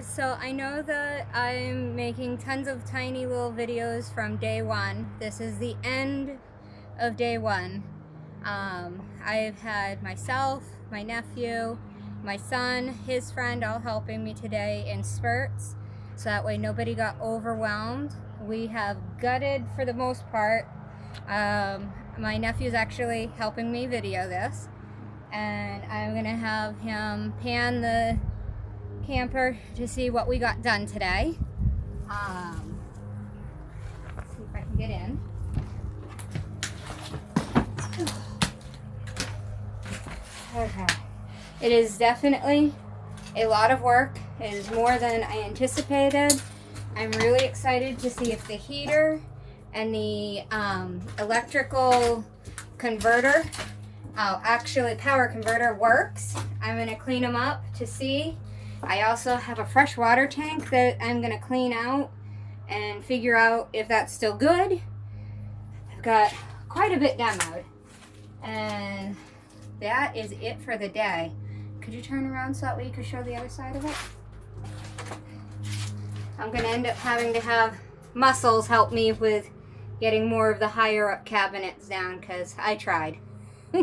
guys, so I know that I'm making tons of tiny little videos from day one. This is the end of day one. Um, I've had myself, my nephew, my son, his friend all helping me today in spurts. So that way nobody got overwhelmed. We have gutted for the most part. Um, my nephew's actually helping me video this. And I'm gonna have him pan the camper to see what we got done today. Um, see if I can get in. Okay. It is definitely a lot of work. It is more than I anticipated. I'm really excited to see if the heater and the um, electrical converter, oh, actually power converter works. I'm gonna clean them up to see. I also have a fresh water tank that I'm gonna clean out and figure out if that's still good. I've got quite a bit demoed. And that is it for the day. Could you turn around so that way you could show the other side of it? I'm gonna end up having to have muscles help me with getting more of the higher up cabinets down because I tried.